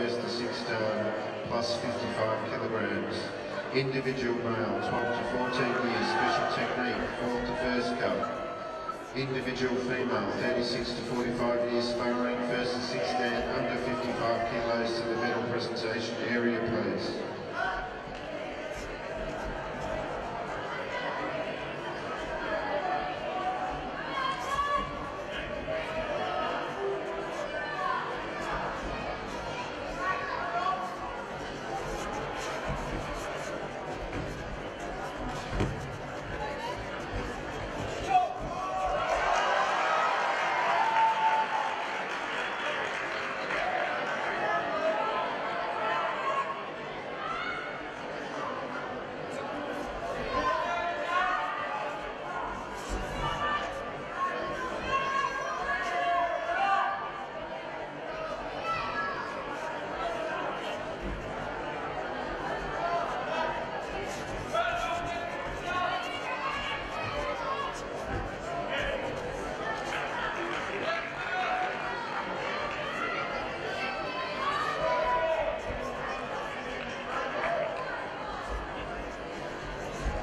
First to six stone plus 55 kilograms. Individual male 12 to 14 years special technique fourth to first cup. Individual female 36 to 45 years sparring first to six stand under 55 kilos to the medal presentation area please.